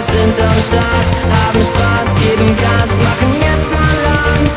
Sind am Start, haben Spaß, geben Gas, machen jetzt Alarm.